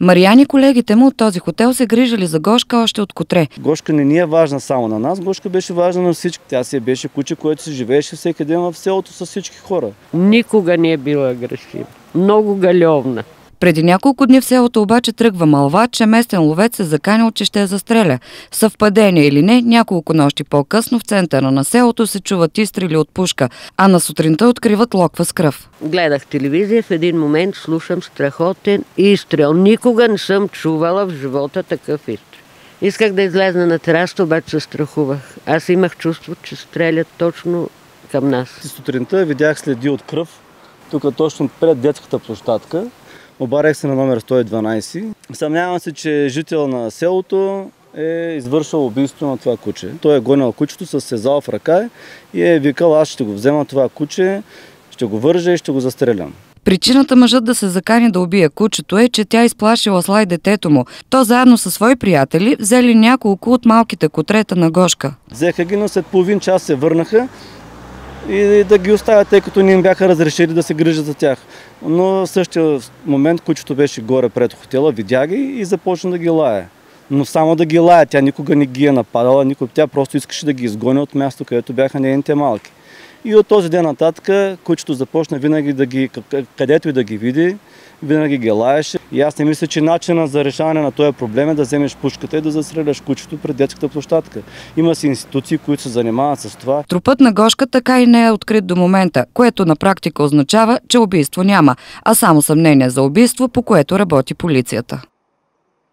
Марияни колегите му от този хотел се грижали за Гошка още от котре. Гошка не ни е важна само на нас, Гошка беше важна на всички. Тя си беше куче, което си живееше всеки ден в селото с всички хора. Никога не е била агресивна. Много галевна. Преди няколко дни в селото обаче тръгва малва, че местен ловец се заканил, че ще я застреля. Съвпадение или не, няколко нощи по-късно в центъра на селото се чуват изстрели от пушка, а на сутринта откриват локва с кръв. Гледах телевизия, в един момент слушам страхотен изстрел. Никога не съм чувала в живота такъв изстрел. Исках да излезна на тераста, обаче се страхувах. Аз имах чувство, че стрелят точно към нас. Сутринта видях следи от кръв, тук точно пред детската площадка. Обарях се на номер 112. Съмнявам се, че жител на селото е извършил убийство на това куче. Той е гонил кучето с сезал в ръка и е викал, аз ще го взема това куче, ще го вържа и ще го застрелям. Причината мъжът да се закани да убие кучето е, че тя изплашила слай детето му. То заедно със свои приятели взели няколко от малките котрета на Гошка. Взеха ги, но след половин час се върнаха и да ги оставят, тъй като не им бяха разрешили да се грижат за тях. Но в същия момент кучето беше горе пред хотела, видя ги и започна да ги лае. Но само да ги лая, тя никога не ги е нападала, никога. тя просто искаше да ги изгони от място, където бяха нейните малки. И от този ден нататък кучето започна винаги да ги, където и да ги види, винаги ги лаеше. И аз не мисля, че начина за решаване на този проблем е да вземеш пушката и да застреляш кучето пред детската площадка. Има си институции, които се занимават с това. Трупът на Гошка така и не е открит до момента, което на практика означава, че убийство няма, а само съмнение за убийство, по което работи полицията.